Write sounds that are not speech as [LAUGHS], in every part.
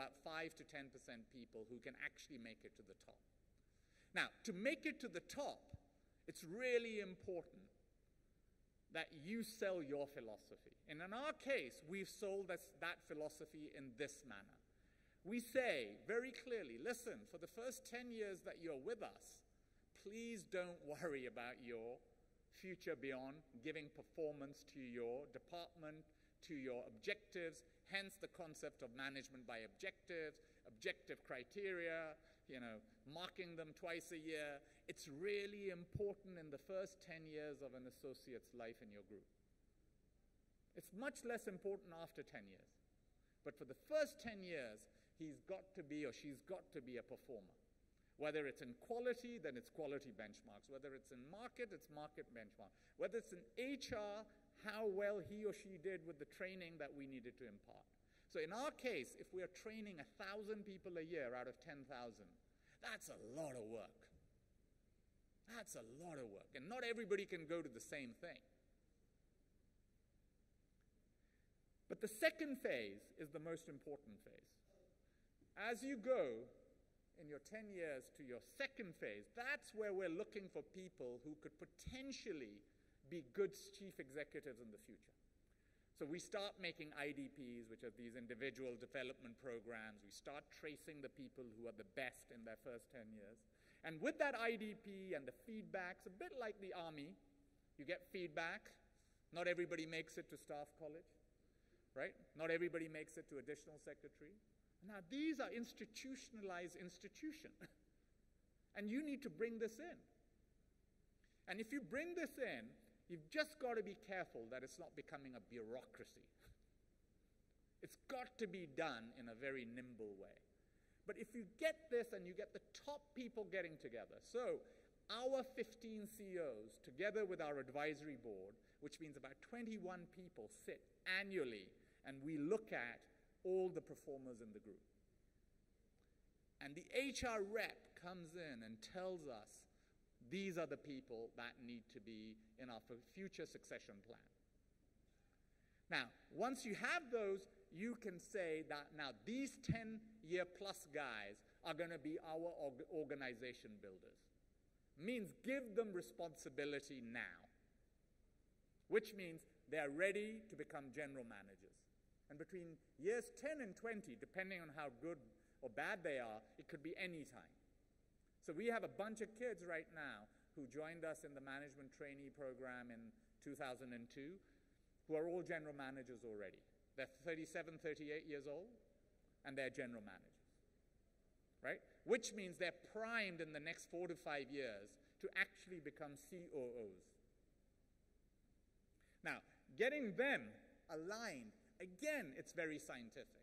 about 5 to 10% people who can actually make it to the top. Now, to make it to the top, it's really important that you sell your philosophy. And in our case, we've sold this, that philosophy in this manner. We say very clearly listen, for the first 10 years that you're with us, please don't [LAUGHS] worry about your future beyond giving performance to your department, to your objectives, hence the concept of management by objectives, objective criteria, you know, marking them twice a year. It's really important in the first 10 years of an associate's life in your group. It's much less important after 10 years. But for the first 10 years, he's got to be or she's got to be a performer. Whether it's in quality, then it's quality benchmarks. Whether it's in market, it's market benchmark. Whether it's in HR, how well he or she did with the training that we needed to impart. So in our case, if we are training 1,000 people a year out of 10,000, that's a lot of work. That's a lot of work. And not everybody can go to the same thing. But the second phase is the most important phase. As you go in your 10 years to your second phase, that's where we're looking for people who could potentially be good chief executives in the future. So we start making IDPs, which are these individual development programs. We start tracing the people who are the best in their first 10 years. And with that IDP and the feedbacks, a bit like the army, you get feedback. Not everybody makes it to staff college right? Not everybody makes it to additional secretary. Now, these are institutionalized institutions. [LAUGHS] and you need to bring this in. And if you bring this in, you've just got to be careful that it's not becoming a bureaucracy. [LAUGHS] It's got to be done in a very nimble way. But if you get this and you get the top people getting together, so our 15 CEOs, together with our advisory board, which means about 21 people, sit annually and we look at all the performers in the group. And the HR rep comes in and tells us these are the people that need to be in our future succession plan. Now, once you have those, you can say that now these 10 year plus guys are going to be our organization builders. Means give them responsibility now, which means they're ready to become general managers. And between years 10 and 20, depending on how good or bad they are, it could be any time. So we have a bunch of kids right now who joined us in the management trainee program in 2002 who are all general managers already. They're 37, 38 years old, and they're general managers. Right? Which means they're primed in the next four to five years to actually become COOs. Now, getting them aligned Again, it's very scientific.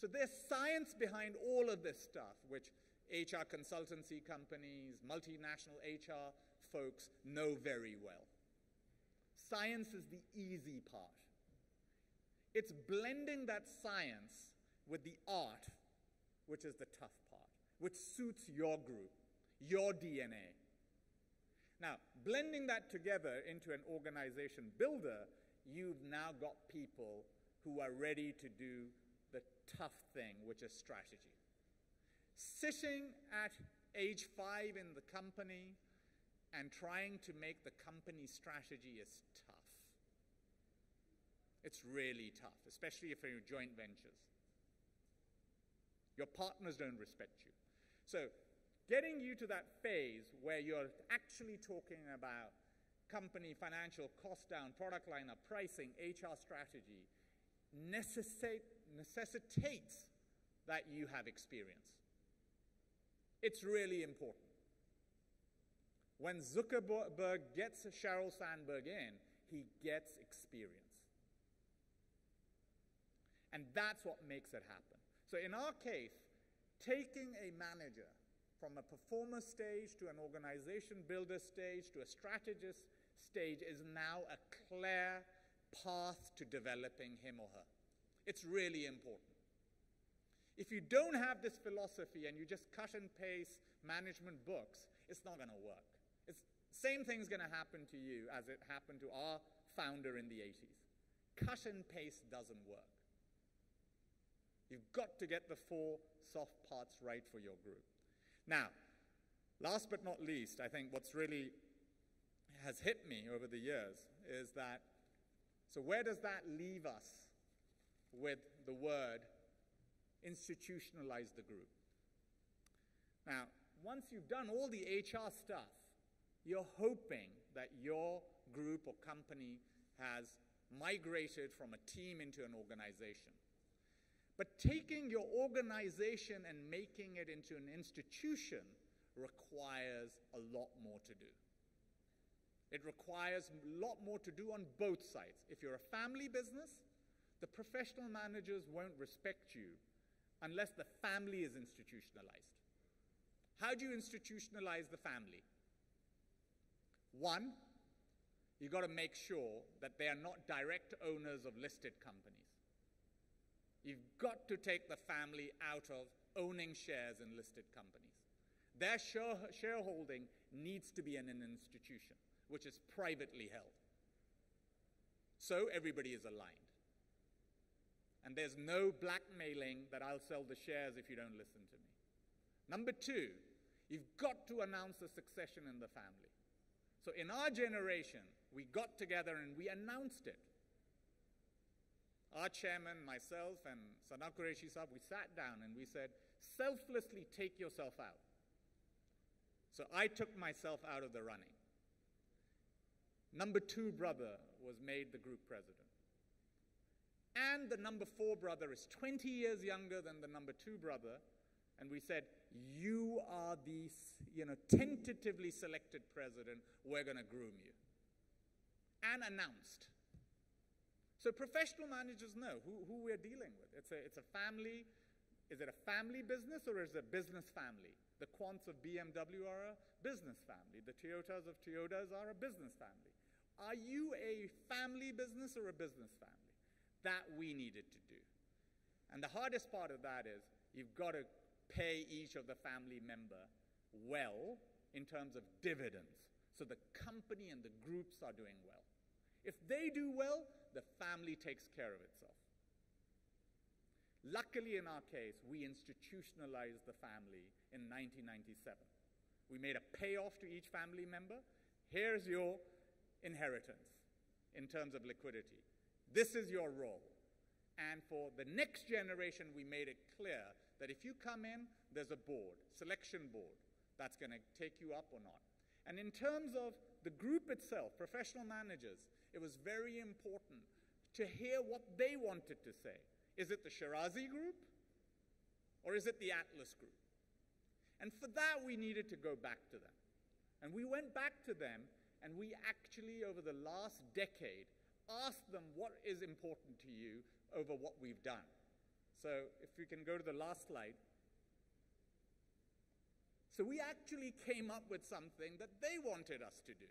So there's science behind all of this stuff, which HR consultancy companies, multinational HR folks know very well. Science is the easy part. It's blending that science with the art, which is the tough part, which suits your group, your DNA. Now, blending that together into an organization builder you've now got people who are ready to do the tough thing, which is strategy. Sitting at age five in the company and trying to make the company strategy is tough. It's really tough, especially if you're joint ventures. Your partners don't respect you. So, getting you to that phase where you're actually talking about company financial cost down, product lineup, pricing, HR strategy necessitate, necessitates that you have experience. It's really important. When Zuckerberg gets Sheryl Sandberg in, he gets experience. And that's what makes it happen. So in our case, taking a manager from a performer stage to an organization builder stage to a strategist stage is now a clear path to developing him or her. It's really important. If you don't have this philosophy and you just cut and paste management books, it's not going to work. It's same thing's going to happen to you as it happened to our founder in the 80s. Cut and paste doesn't work. You've got to get the four soft parts right for your group. Now, last but not least, I think what's really has hit me over the years is that so where does that leave us with the word institutionalize the group? Now, once you've done all the HR stuff, you're hoping that your group or company has migrated from a team into an organization. But taking your organization and making it into an institution requires a lot more to do. It requires a lot more to do on both sides. If you're a family business, the professional managers won't respect you unless the family is institutionalized. How do you institutionalize the family? One, you've got to make sure that they are not direct owners of listed companies. You've got to take the family out of owning shares in listed companies. Their shareholding needs to be in an institution, which is privately held. So everybody is aligned. And there's no blackmailing that I'll sell the shares if you don't listen to me. Number two, you've got to announce the succession in the family. So in our generation, we got together and we announced it. Our chairman, myself, and Sanat Qureshi Saab, we sat down and we said, selflessly take yourself out. So I took myself out of the running. Number two brother was made the group president. And the number four brother is 20 years younger than the number two brother. And we said, You are the you know, tentatively selected president. We're going to groom you. And announced. So professional managers know who, who we're dealing with. It's a, it's a family. Is it a family business or is it a business family? The Quandts of BMW are a business family. The Toyotas of Toyotas are a business family. Are you a family business or a business family? That we needed to do. And the hardest part of that is you've got to pay each of the family member well in terms of dividends. So the company and the groups are doing well. If they do well, the family takes care of itself. Luckily, in our case, we institutionalized the family in 1997. We made a payoff to each family member. Here's your inheritance in terms of liquidity. This is your role. And for the next generation, we made it clear that if you come in, there's a board, selection board, that's going to take you up or not. And in terms of the group itself, professional managers, it was very important to hear what they wanted to say. Is it the Shirazi group or is it the Atlas group? And for that, we needed to go back to them. And we went back to them and we actually, over the last decade, asked them what is important to you over what we've done. So if we can go to the last slide. So we actually came up with something that they wanted us to do.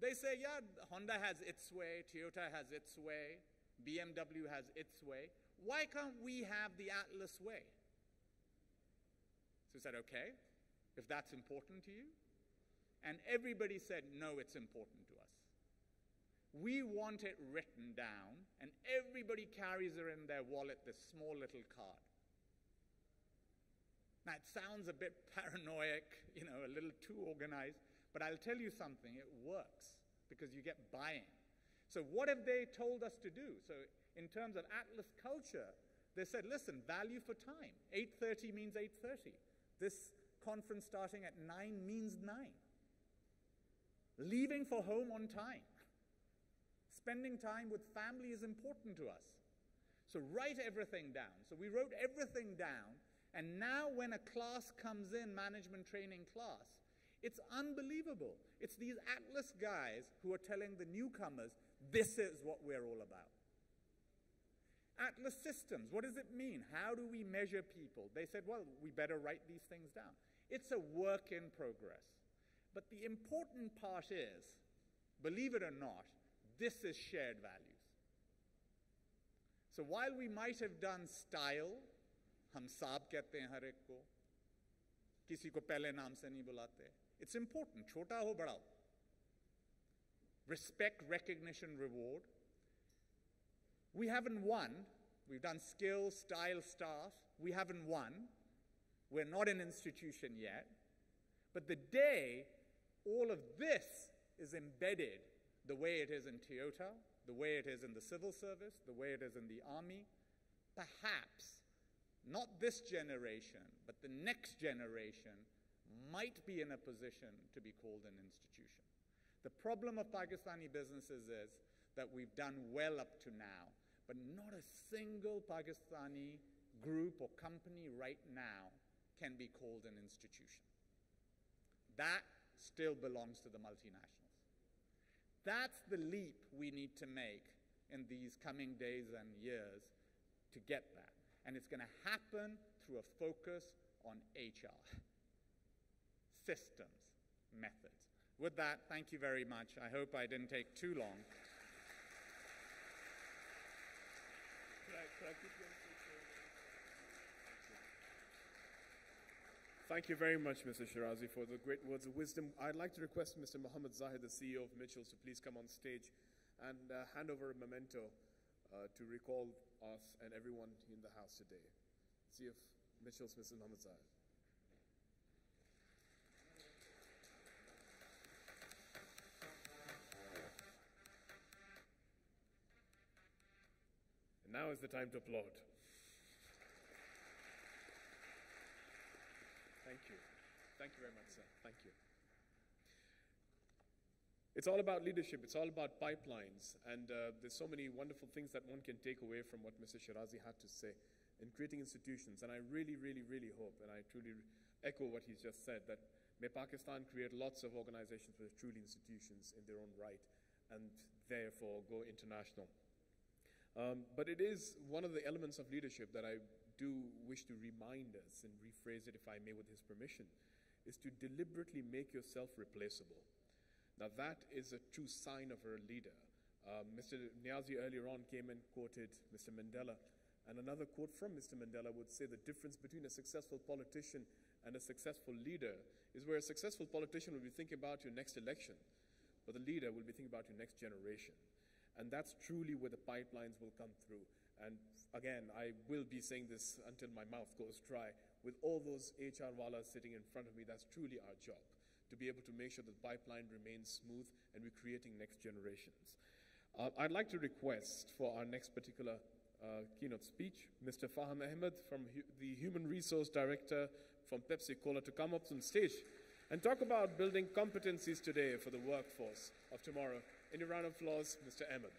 They say, yeah, Honda has its way, Toyota has its way, BMW has its way. Why can't we have the Atlas way? So we said, okay, if that's important to you. And everybody said, no, it's important. We want it written down, and everybody carries it in their wallet, this small little card. Now, it sounds a bit [LAUGHS] paranoid, you know, a little too organized. But I'll tell you something, it works because you get buy-in. So what have they told us to do? So in terms of Atlas culture, they said, listen, value for time. 8.30 means 8.30. This conference starting at 9 means 9. Leaving for home on time. Spending time with family is important to us. So write everything down. So we wrote everything down. And now when a class comes in, management training class, it's unbelievable. It's these Atlas guys who are telling the newcomers, this is what we're all about. Atlas systems, what does it mean? How do we measure people? They said, well, we better write these things down. It's a work in progress. But the important part is, believe it or not, this is shared values. So while we might have done style, हम साब कहते हैं हर एक को किसी को पहले नाम से नहीं बुलाते it's important. Chota ho bada. Respect, recognition, reward. We haven't won, We've done skill, style, staff. We haven't won. We're not an institution yet. But the day all of this is embedded the way it is in Toyota, the way it is in the civil service, the way it is in the army, perhaps not this generation, but the next generation might be in a position to be called an institution. The problem of Pakistani businesses is that we've done well up to now, but not a single Pakistani group or company right now can be called an institution. That still belongs to the multinationals. That's the leap we need to make in these coming days and years to get that. And it's going to happen through a focus on HR, systems, methods. With that, thank you very much. I hope I didn't take too long. Thank you very much, Mr. Shirazi, for the great words of wisdom. I'd like to request Mr. Mohammed Zahid, the CEO of Mitchell's, to please come on stage and uh, hand over a memento uh, to recall us and everyone in the house today. See if Mitchell's Mr. Mohammed Zahid. And now is the time to applaud. Thank you. Thank you very much, sir. Thank you. It's all about leadership. It's all about pipelines. And uh, there's so many wonderful things that one can take away from what Mr. Shirazi had to say in creating institutions. And I really, really, really hope, and I truly echo what he's just said, that may Pakistan create lots of organizations that are truly institutions in their own right and therefore go international. Um, but it is one of the elements of leadership that I do wish to remind us and rephrase it, if I may, with his permission, is to deliberately make yourself replaceable. Now, that is a true sign of a leader. Uh, Mr. Niazi earlier on came and quoted Mr. Mandela, and another quote from Mr. Mandela would say the difference between a successful politician and a successful leader is where a successful politician will be thinking about your next election, but the leader will be thinking about your next generation. And that's truly where the pipelines will come through. And again, I will be saying this until my mouth goes dry. With all those HR wallas sitting in front of me, that's truly our job to be able to make sure the pipeline remains smooth and we're creating next generations. Uh, I'd like to request for our next particular uh, keynote speech, Mr. Faham Ahmed, from hu the Human Resource Director from Pepsi Cola, to come up on stage and talk about building competencies today for the workforce of tomorrow. And a round of applause, Mr. Ahmed.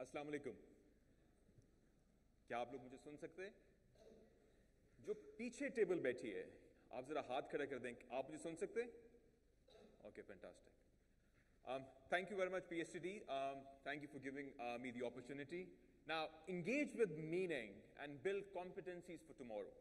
अस्सलाम वालेकुम क्या आप लोग मुझे सुन सकते हैं जो पीछे टेबल बैठी है आप ज़रा हाथ खड़ा कर दें आप मुझे सुन सकते हैं Okay, fantastic. Um, thank you very much, PSTD. Um, thank you for giving uh, me the opportunity. Now, engage with meaning and build competencies for tomorrow.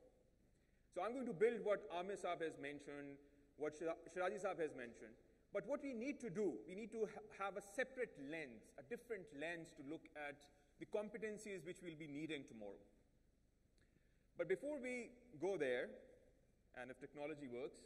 So I'm going to build what Amir Saab has mentioned, what Shirazi Saab has mentioned. But what we need to do, we need to ha have a separate lens, a different lens to look at the competencies which we'll be needing tomorrow. But before we go there, and if technology works,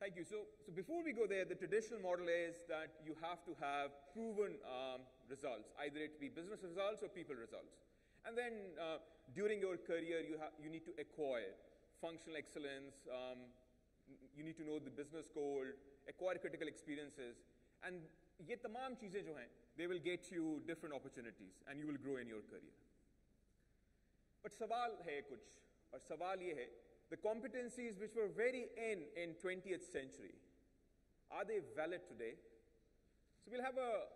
thank you. So, so before we go there, the traditional model is that you have to have proven um, results, either it be business results or people results. And then uh, during your career, you, you need to acquire functional excellence, um, you need to know the business code, acquire critical experiences, and ये तमाम चीज़ें जो हैं they will get you different opportunities and you will grow in your career. But सवाल है कुछ और सवाल ये है the competencies which were very in in 20th century are they valid today? So we'll have a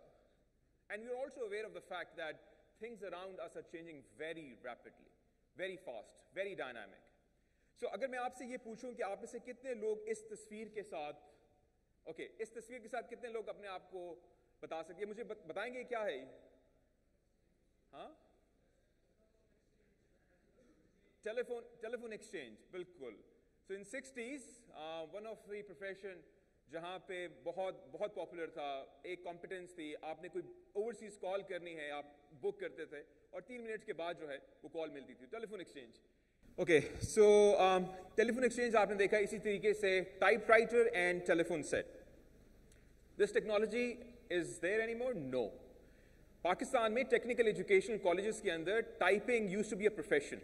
and we're also aware of the fact that things around us are changing very rapidly, very fast, very dynamic. So so, अगर मैं आपसे ये पूछूं कि आप में से कितने लोग इस तस्वीर के साथ ओके okay, इस तस्वीर के साथ कितने लोग अपने आप को बता सकते मुझे बताएंगे क्या है हाँ टेलीफोन टेलीफोन एक्सचेंज बिल्कुल so in sixties one of the profession जहाँ पे बहुत बहुत पॉपुलर था एक कॉम्पिटेंस थी आपने कोई ओवरसीज कॉल करनी है आप बुक करते थे और तीन मिनट्स के बाद जो है वो कॉल मिलती थी telephone exchange okay so telephone exchange आपने देखा इसी तरीके से typewriter and telephone set this technology is there any more no Pakistan में टेक्निकल एजुकेशन कॉलेजेस के अंदर typing use to be a profession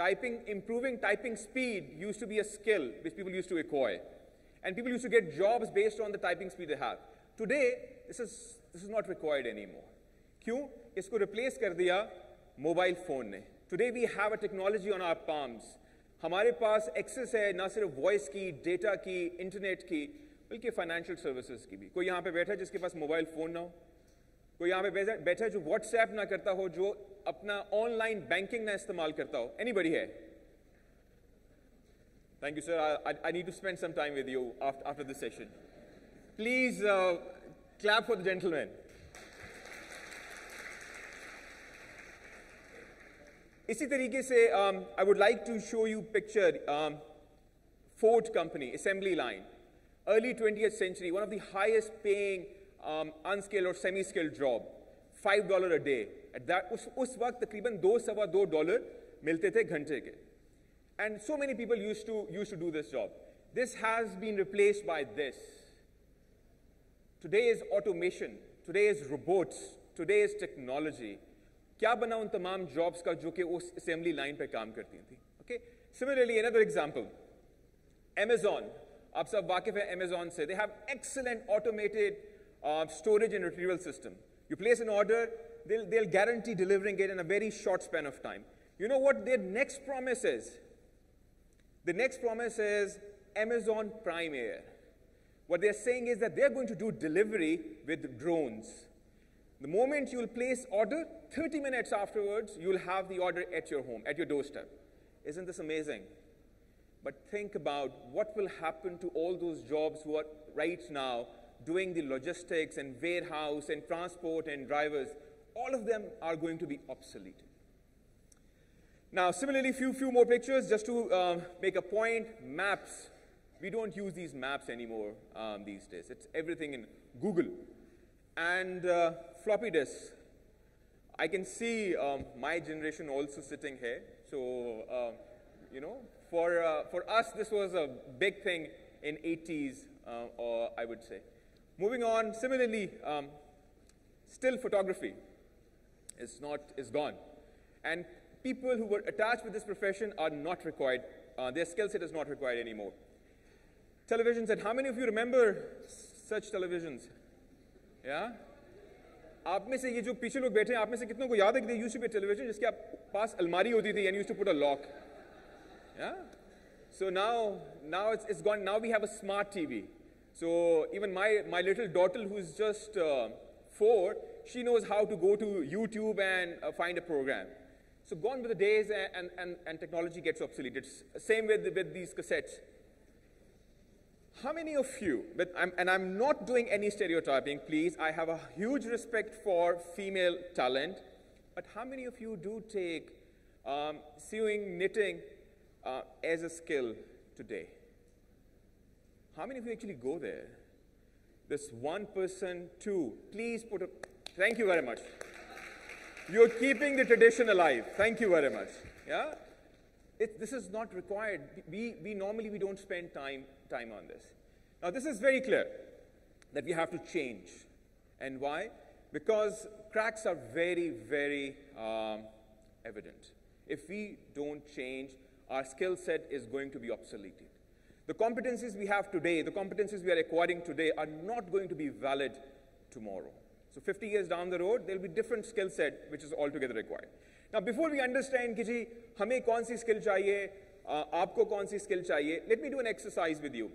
typing improving typing speed use to be a skill which people use to acquire and people used to get jobs based on the typing speed they have. Today, this is, this is not required anymore. क्यों इसको replace कर दिया mobile phone ने Today we have a technology on our palms. हमारे पास access है ना सिर्फ voice की, data की, internet की, बल्कि financial services की भी. कोई यहाँ पे बैठा है जिसके पास mobile phone ना हो? कोई यहाँ पे बैठा है जो WhatsApp ना करता हो, जो अपना online banking ना इस्तेमाल करता हो? Anybody है? Thank you, sir. I, I, need to spend some time with you after, after this session. Please uh, clap for the gentleman. इसी तरीके से um, I would like to show you picture um, Ford company, assembly line, early 20th century, one of the highest paying um, unskilled or semi-skilled job, $5 a day. At that, उस, उस वक्त तकरीबन दो सवा दो डॉलर मिलते थे घंटे के and so many people used to, used to do this job. This has been replaced by this. Today is automation. Today is robots. Today is technology. क्या बना उन तमाम जॉब्स का जो कि उस असेंबली लाइन पे काम करती थी okay similarly another example Amazon आप सब वाकिफ हैं Amazon से they have excellent automated uh, storage and retrieval system you place an order they'll, they'll guarantee delivering it in a very short span of time you know what their next promise is the next promise is Amazon Prime Air. What they're saying is that they're going to do delivery with drones. The moment you'll place order, 30 minutes afterwards, you'll have the order at your home, at your doorstep. Isn't this amazing? But think about what will happen to all those jobs who are right now doing the logistics and warehouse and transport and drivers. All of them are going to be obsolete. Now, similarly, few, few more pictures just to uh, make a point. Maps. We don't use these maps anymore um, these days. It's everything in Google. And uh, floppy disks. I can see um, my generation also sitting here. So, uh, you know, for, uh, for us, this was a big thing in 80s, uh, or I would say. Moving on, similarly, um, still photography is not, is gone. And people who were attached with this profession are not required, uh, their skill set is not required anymore. Televisions, and how many of you remember such televisions? Yeah? आप में से ये जो पीछे लोग बैठे हैं आप में से कितनों को याद है कि यूज टू बी टेलीविजन जिसके आप पास अलमारी होती थी and use to put a lock yeah so now now it's, it's gone now we have a smart tv so even my my little daughter who's just uh, four she knows how to go to youtube and uh, find a program so gone were the days and, and, and technology gets obsolete. It's same with, with these cassettes. How many of you, I'm, and I'm not doing any stereotyping, please, I have a huge respect for female talent, but how many of you do take um, sewing, knitting uh, as a skill today? How many of you actually go there? This one person, two. Please put a, thank you very much. You're keeping the tradition alive. Thank you very much. Yeah? It, this is not required. We, we normally we don't spend time, time on this. Now this is very clear that we have to change. And why? Because cracks are very, very um, evident. If we don't change, our skill set is going to be obsoleted. The competencies we have today, the competencies we are acquiring today are not going to be valid tomorrow. So 50 years down the road, there'll be different skill set which is altogether required. Now, before we understand कि जी हमें कौन सी skill चाहिए, uh, आपको कौन सी skill चाहिए, let me do an exercise with you.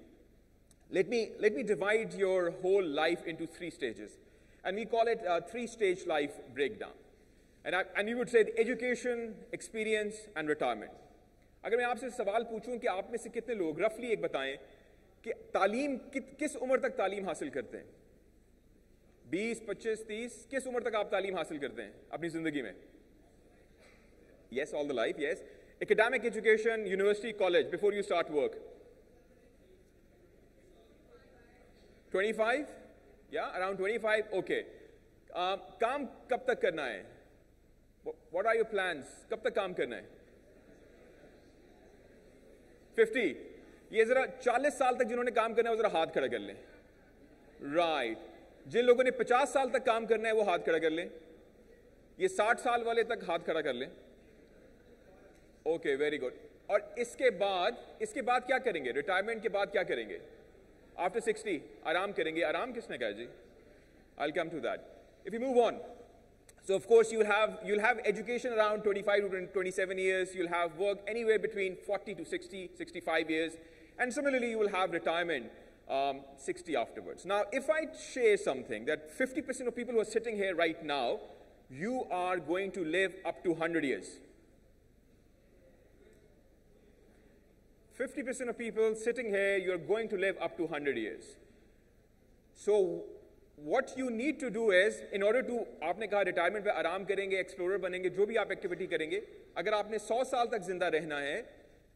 Let me, let me divide your whole life into three stages. And we call it a three-stage life breakdown. And, I, and you would say education, experience, and retirement. अगर मैं आपसे सवाल पूछूं कि आप में से कितने लोग रफली एक बताएं कि तालीम कि, किस उम्र तक तालीम हासिल करते हैं बीस, पच्चीस, तीस, किस उम्र तक आप तालीम हासिल करते हैं अपनी ज़िंदगी में? Yes all the life yes academic education university college before you start work 25 या अराउंड 25 ओके काम कब तक करना है? वॉट आर योर प्लान कब तक काम करना है? 50 ये जरा 40 साल तक जिन्होंने काम करना है, वो जरा हाथ खड़ा कर लें। Right right. जिन लोगों ने 50 साल तक काम करना है, वो हाथ खड़ा कर लें। ये 60 साल वाले तक हाथ खड़ा कर लें। ओके वेरी गुड और इसके बाद इसके बाद क्या करेंगे? रिटायरमेंट के बाद क्या करेंगे? आफ्टर 60 आराम करेंगे। आराम किसने कहा जी? I come to that if you move on so of course you have you have education around twenty five twenty seven years you have work any way between forty to sixty sixty five and similarly you will have retirement um, 60 afterwards. Now if I share something that 50% of people who are sitting here right now, you are going to live up to 100 years. 50% of people sitting here, you're going to live up to 100 years. So what you need to do is, in order to, आपने कहा retirement पे आराम करेंगे explorer बनेंगे जो भी आप activity करेंगे अगर आपने 100 साल तक जिंदा रहना है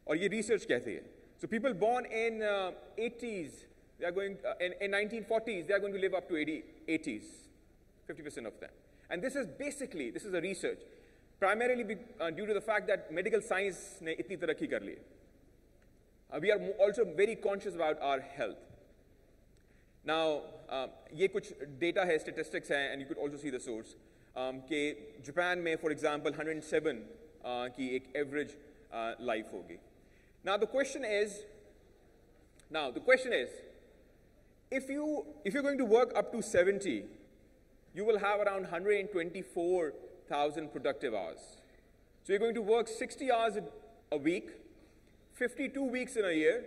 और ये रिसर्च कहती है so people born in uh, 80s they are going uh, in, in 1940s they are going to live up to 80 80s 50% of them and this is basically this is a research primarily be, uh, due to the fact that medical science ने इतनी तरक्की कर ली है uh, we are also very conscious about our health. Now, uh, ये कुछ data है, statistics हैं, and you could also see the source. Um, कि Japan में, for example, 107 uh, की एक average uh, life होगी. Now the question is, now the question is, if you if you're going to work up to 70, you will have around 124,000 productive hours. So you're going to work 60 hours a week 52 weeks in a year,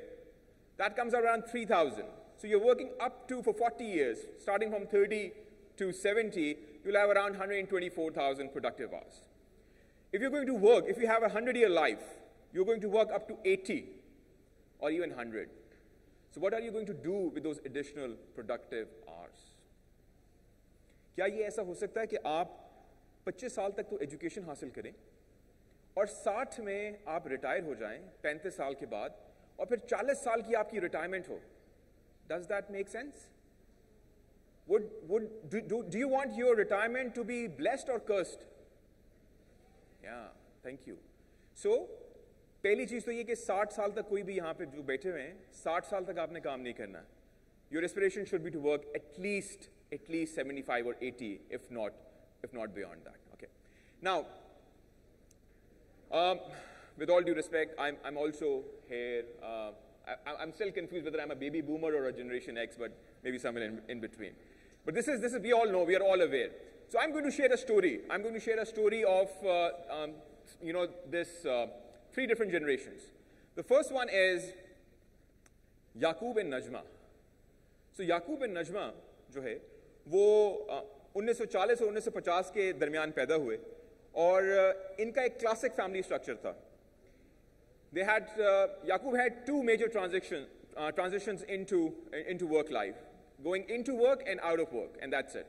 that comes around 3,000. So you're working up to for 40 years, starting from 30 to 70, you'll have around 124,000 productive hours. If you're going to work, if you have a 100 year life, you're going to work up to 80 or even 100. So what are you going to do with those additional productive hours? क्या ये ऐसा हो सकता है कि आप 25 साल तक तो एजुकेशन हासिल करें और 60 में आप रिटायर हो जाएं 35 साल के बाद और फिर 40 साल की आपकी रिटायरमेंट हो does that make sense would would do, do, do you want your retirement to be blessed or cursed yeah thank you so पहली चीज तो ये कि 60 साल तक कोई भी यहां पे जो बैठे हुए हैं 60 साल तक आपने काम नहीं करना your aspiration should be to work at least at least 75 or 80 if not if not beyond that okay now um, with all due respect, I'm, I'm also here. Uh, I, am still confused whether I'm a baby boomer or a Generation X, but maybe somewhere in, in between. But this is, this is, we all know, we are all aware. So I'm going to share a story. I'm going to share a story of, uh, um, you know, this uh, three different generations. The first one is Yaqub and Najma. So Yaqub and Najma जो है वो 1940 और 1950 के दरमियान पैदा हुए और इनका एक क्लासिक फैमिली स्ट्रक्चर था they had uh, Yaqub had two major transition, uh, transitions into into work life, going into work and out of work, and that's it.